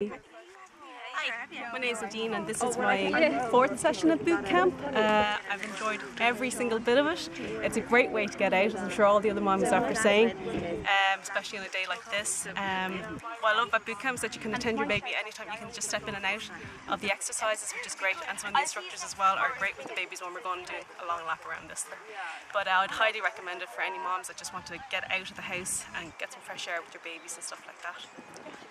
Hi, my name is Nadine and this is oh, my fourth session at boot camp. Uh, I've enjoyed every single bit of it. It's a great way to get out, as I'm sure all the other mums after saying, um, especially on a day like this. Um, what I love about boot camp is that you can attend your baby anytime. You can just step in and out of the exercises, which is great. And some of the instructors as well are great with the babies when we're going to do a long lap around this. But uh, I'd highly recommend it for any moms that just want to get out of the house and get some fresh air with their babies and stuff like that.